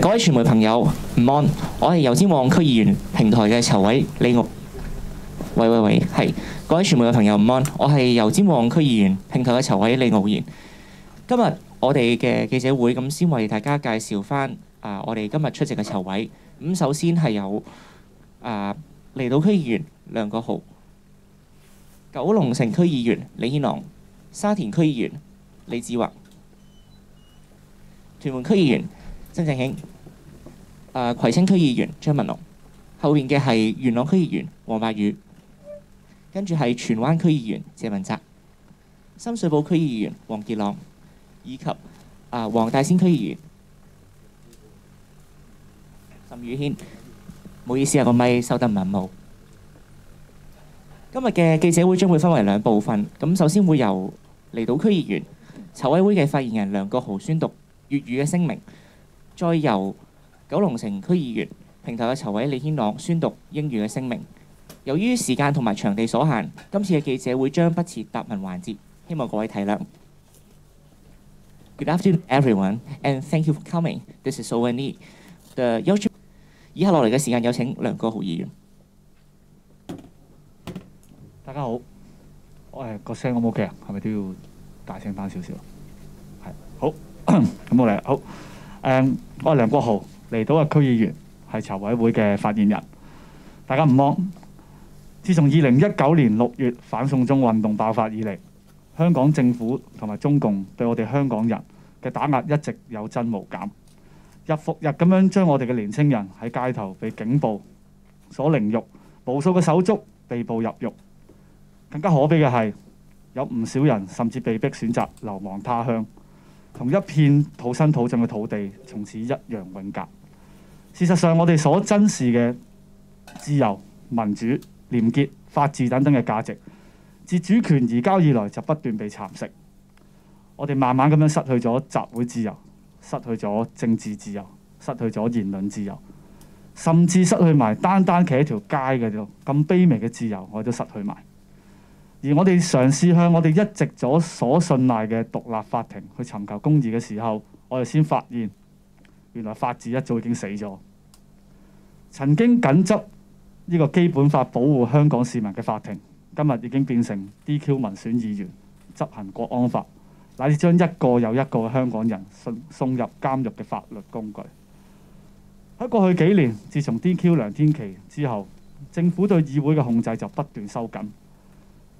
各位傳媒朋友，午安，我係油尖旺區議員平台嘅籌委李傲。喂喂喂，係各位傳媒嘅朋友，午安，我係油尖旺區議員平台嘅籌委李傲然。今日我哋嘅記者會咁，先為大家介紹翻啊，我哋今日出席嘅籌委。咁首先係有啊離島區議員梁國豪、九龍城區議員李顯朗、沙田區議員李子華、屯門區議員曾正興、葵青區議員張文龍，後邊嘅係元朗區議員黃伯宇，跟住係荃灣區議員謝文澤、深水埗區議員黃傑朗，以及啊黃大仙區議員。岑宇軒。唔好意思啊，個咪收得唔係咁好。今日嘅記者會將會分為兩部分，咁首先會由離島區議員籌委會嘅發言人梁國豪宣讀粵語嘅聲明，再由九龍城區議員平台嘅籌委李軒朗宣讀英語嘅聲明。由於時間同埋場地所限，今次嘅記者會將不設答問環節，希望各位體諒。Good afternoon, everyone, and thank you for coming. This is ONE. The 邀請以下落嚟嘅時間有請梁國豪議員。大家好，我係個聲 O 唔 OK 啊？係咪都要大聲翻少少？係好，咁我嚟好誒、我係梁國豪，嚟到嘅區議員，係籌委會嘅發言人。大家午安。自從二零一九年六月反送中運動爆發以嚟，香港政府同埋中共對我哋香港人嘅打壓一直有增無減，日復日咁樣將我哋嘅年青人喺街頭被警暴所凌辱，無數嘅手足被捕入獄。更加可悲嘅係，有唔少人甚至被逼選擇流亡他鄉，同一片土生土長嘅土地從此一陽永隔。事實上，我哋所珍視嘅自由、民主、廉潔、法治等等嘅價值，自主權移交以來就不斷被蠶食。我哋慢慢咁樣失去咗集會自由，失去咗政治自由，失去咗言論自由，甚至失去埋單單企喺條街嘅咁卑微嘅自由，我都失去埋。而我哋嘗試向我哋一直咗所信賴嘅獨立法庭去尋求公義嘅時候，我哋先發現原來法治一早已經死咗。曾經緊執呢個基本法保護香港市民嘅法庭，今日已經變成 DQ 民選議員、執行國安法，乃至將一個又一個香港人送送入監獄嘅法律工具。喺過去幾年，自從 DQ 梁天琦之後，政府對議會嘅控制就不斷收緊。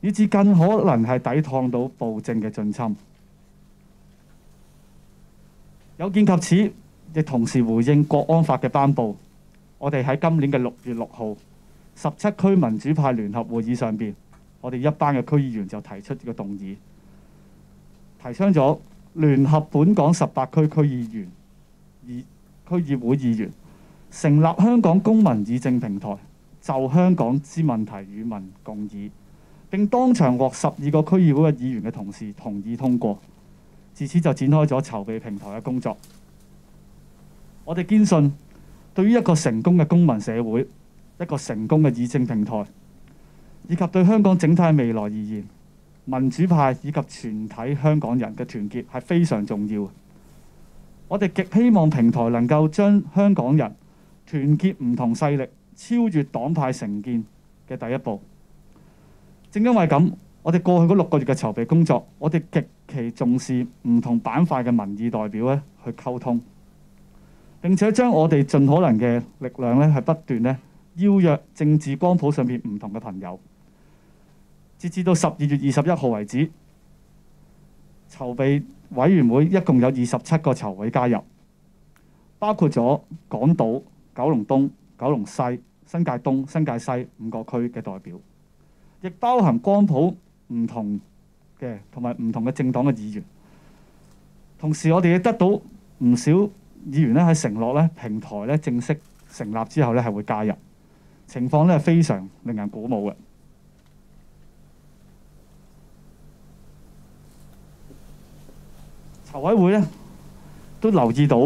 以至更可能係抵抗到暴政嘅進侵。有見及此，亦同時回應國安法嘅頒布，我哋喺今年嘅六月六號，十七區民主派聯合會議上邊，我哋一班嘅區議員就提出呢個動議，提倡咗聯合本港十八區區議員、議區議會議員，成立香港公民議政平台，就香港之問題與民共議。並當場獲十二個區議會嘅議員嘅同事同意通過，自此就展開咗籌備平台嘅工作。我哋堅信，對於一個成功嘅公民社會，一個成功嘅議政平台，以及對香港整體未來而言，民主派以及全體香港人嘅團結係非常重要。我哋極希望平台能夠將香港人團結唔同勢力，超越黨派成見嘅第一步。正因為咁，我哋過去嗰六個月嘅籌備工作，我哋極其重視唔同板塊嘅民意代表咧去溝通，並且將我哋盡可能嘅力量咧係不斷咧邀約政治光譜上面唔同嘅朋友。截至到十二月二十一號為止，籌備委員會一共有二十七個籌委加入，包括咗港島、九龍東、九龍西、新界東、新界西五個區嘅代表。亦包含光譜唔同嘅同埋唔同嘅政党嘅议员，同時我哋亦得到唔少議員咧喺承諾咧平台咧正式成立之後咧係會加入，情況咧非常令人鼓舞嘅。籌委會咧都留意到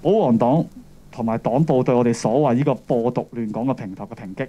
保皇黨同埋黨部對我哋所謂呢個播獨亂港嘅平台嘅抨擊。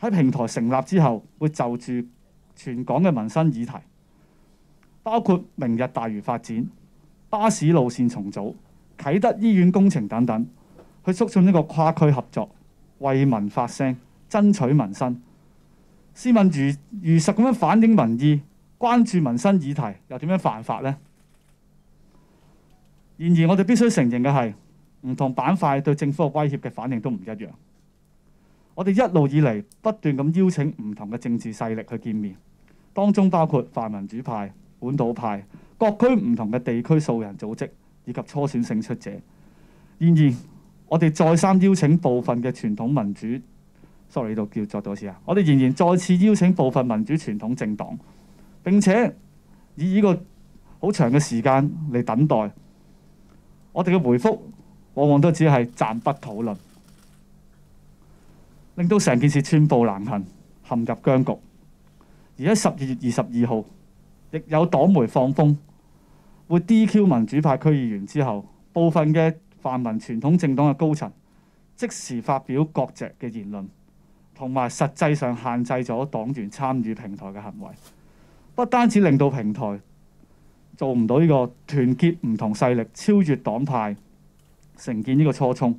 喺平台成立之後，會就住全港嘅民生議題，包括明日大嶼發展、巴士路線重組、啟德醫院工程等等，去促進呢個跨區合作，為民發聲，爭取民生。試問如如實咁樣反映民意、關注民生議題，又點樣犯法呢？然而，我哋必須承認嘅係，唔同板塊對政府嘅威脅嘅反應都唔一樣。我哋一路以嚟不斷咁邀請唔同嘅政治勢力去見面，當中包括泛民主派、本土派、各區唔同嘅地區素人組織以及初選勝出者。然而，我哋再三邀請部分嘅傳統民主，sorry 呢度叫作多次啊！我哋仍然再次邀請部分民主傳統政黨，並且以呢個好長嘅時間嚟等待。我哋嘅回覆往往都只係暫不討論，令到成件事寸步難行，陷入僵局。而喺十二月二十二號，亦有黨媒放風會 DQ 民主派區議員之後，部分嘅泛民傳統政黨嘅高層即時發表割席嘅言論，同埋實際上限制咗黨員參與平台嘅行為，不單止令到平台做唔到呢個團結唔同勢力、超越黨派、成建呢個初衷，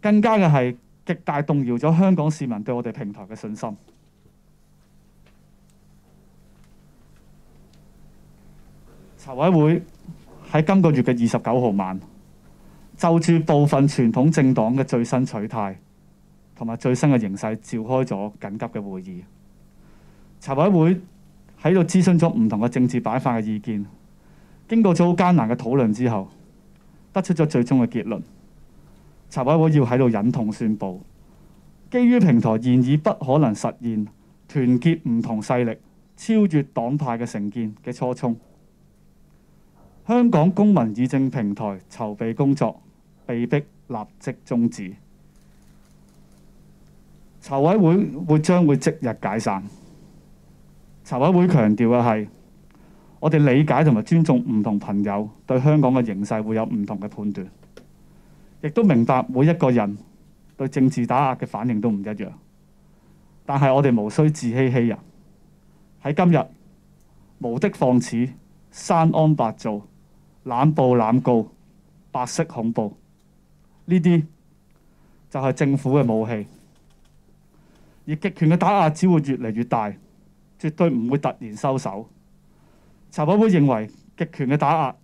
更加嘅係極大動搖咗香港市民對我哋平台嘅信心。籌委會喺今個月嘅二十九號晚，就住部分傳統政黨嘅最新取態同埋最新嘅形勢，召開咗緊急嘅會議。籌委會喺度諮詢咗唔同嘅政治擺法嘅意見。經過咗好艱難嘅討論之後，得出咗最終嘅結論。籌委會要喺度忍痛宣佈，基於平台現已不可能實現團結唔同勢力、超越黨派嘅成見嘅初衷，香港公民議政平台籌備工作被迫立即終止。籌委會會將會即日解散。籌委會強調嘅係，我哋理解同埋尊重唔同朋友對香港嘅形勢會有唔同嘅判斷，亦都明白每一個人對政治打壓嘅反應都唔一樣。但係我哋無需自欺欺人。喺今日無的放矢、山安白造、滥捕滥告、白色恐怖，呢啲就係政府嘅武器，而極權嘅打壓只會越嚟越大，絕對唔會突然收手。籌委會認為極權嘅打壓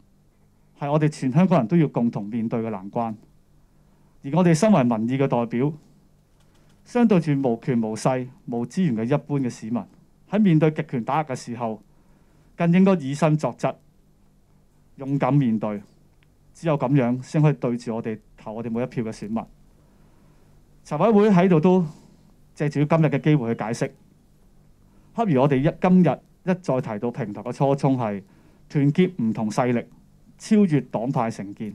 係我哋全香港人都要共同面對嘅難關，而我哋身為民意嘅代表，相對住無權無勢、無資源嘅一般嘅市民，喺面對極權打壓嘅時候，更應該以身作則，勇敢面對。只有咁樣先可以對住我哋投我哋每一票嘅選民。籌委會喺度都借住今日嘅機會去解釋，恰如我哋一今日。一再提到平台嘅初衷係團結唔同勢力，超越黨派成見。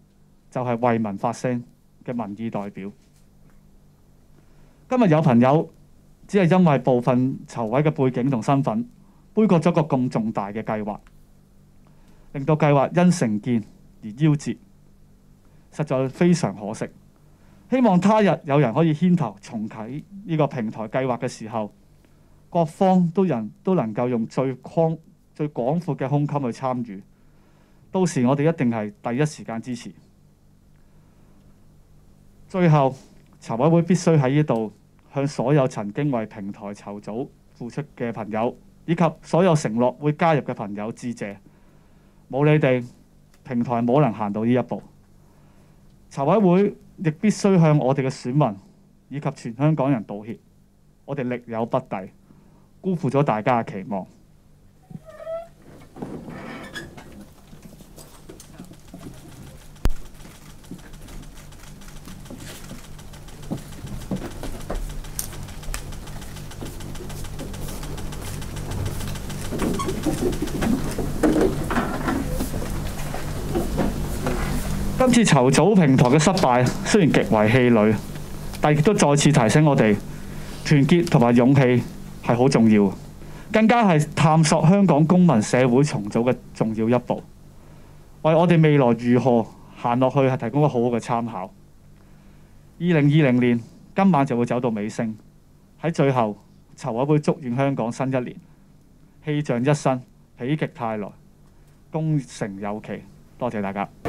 就係為民發聲嘅民意代表。今日有朋友只係因為部分籌委嘅背景同身份，杯葛咗個咁重大嘅計劃，令到計劃因成見而夭折，實在非常可惜。希望他日有人可以牽頭重啟呢個平台計劃嘅時候，各方都人都能夠用最廣最廣闊嘅胸襟去參與。到時我哋一定係第一時間支持。最後，籌委會必須喺呢度向所有曾經為平台籌組付出嘅朋友，以及所有承諾會加入嘅朋友致謝。冇你哋，平台冇能行到呢一步。籌委會亦必須向我哋嘅選民以及全香港人道歉。我哋力有不逮，辜負咗大家嘅期望。今次籌組平台嘅失敗雖然極為氣餒，但亦都再次提醒我哋團結同埋勇氣係好重要，更加係探索香港公民社會重組嘅重要一步，為我哋未來如何行落去係提供一個好好嘅參考。二零二零年今晚就會走到尾聲，喺最後籌委會祝願香港新一年氣象一新，否極泰來，功成有期。多謝大家。